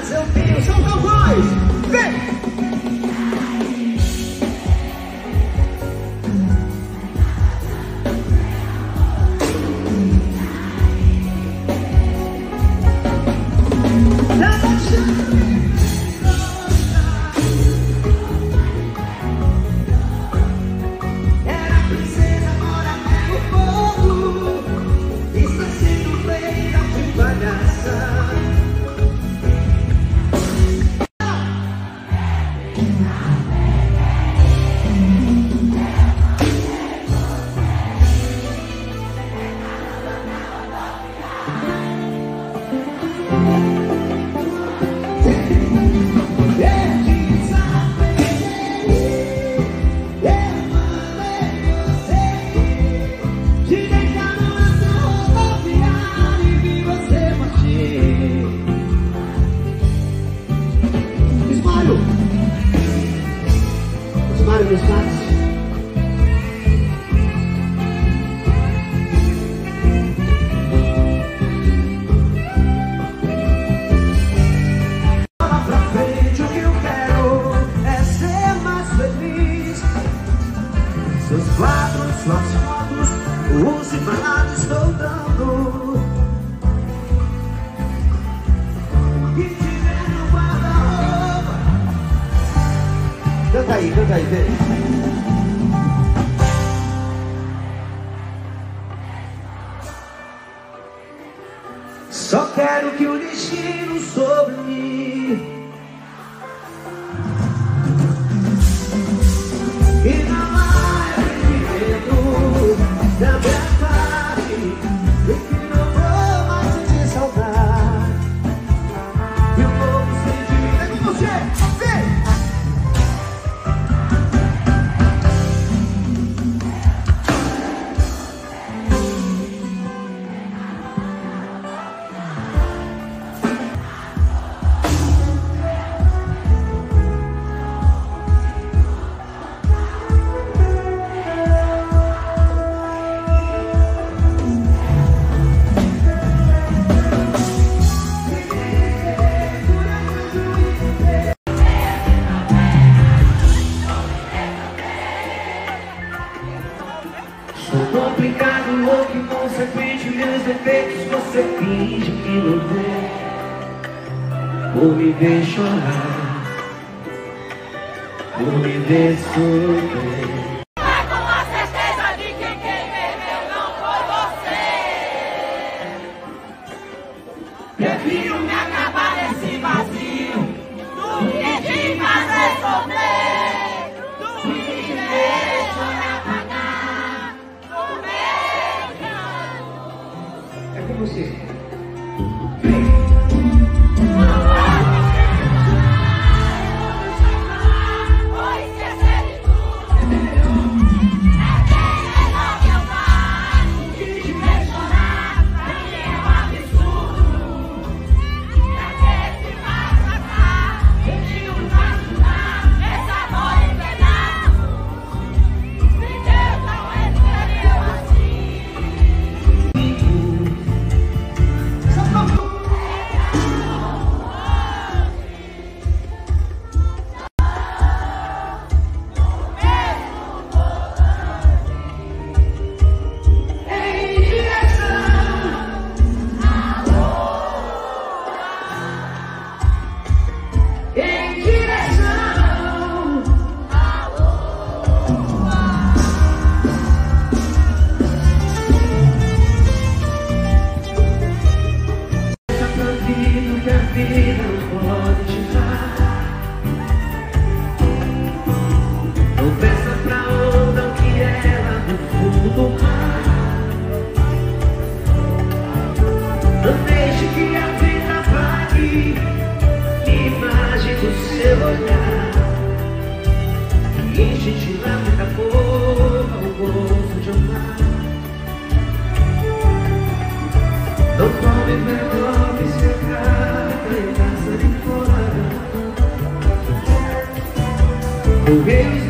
mas eu tenho saudade. Seus quadros lascados Hoje pra estou dando O que tiver no guarda-roupa Canta aí, canta aí, vem. Só quero que o destino sobre mim Thank you. vezes você finge que não vê Por me ver chorar Por me ver sofrer. Eles não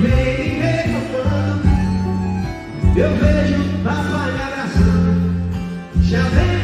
vem me perguntando, eu vejo a falha razão, já vem.